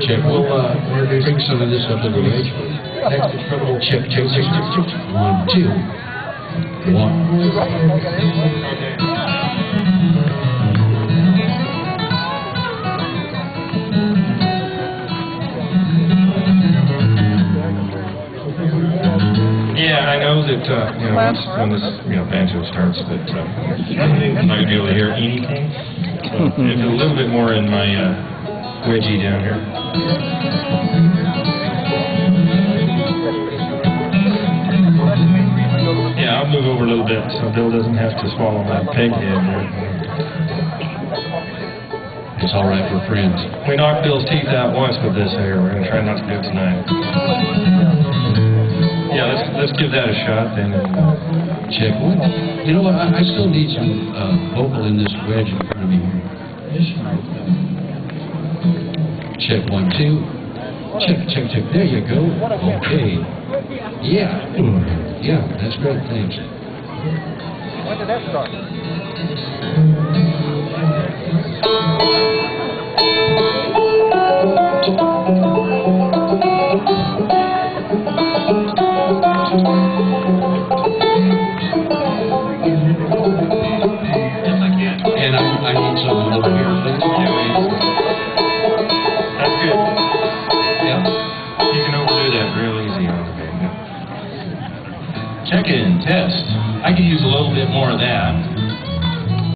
Check. We'll uh, bring some of this up to the edge. Next to trouble. Check, check, check, check, check. One, two. One. Yeah, I know that, uh, you know, once, when this, you know, banjo starts, that, uh, I'm not gonna be able to hear anything. So, if a little bit more in my, uh, wedgie down here. Yeah, I'll move over a little bit so Bill doesn't have to swallow my peghead here. It's all right for friends. We knocked Bill's teeth out once with this here, we're gonna try not to do it tonight. Yeah, let's, let's give that a shot then. Check. One. You know what? I, I still need some uh, vocal in this wedge in front of me here. Check one, two. Check, check, check. There you go. Okay. Yeah. Yeah, that's great. Thanks. When did that start? And I, I need someone band. Check in, test. I could use a little bit more of that.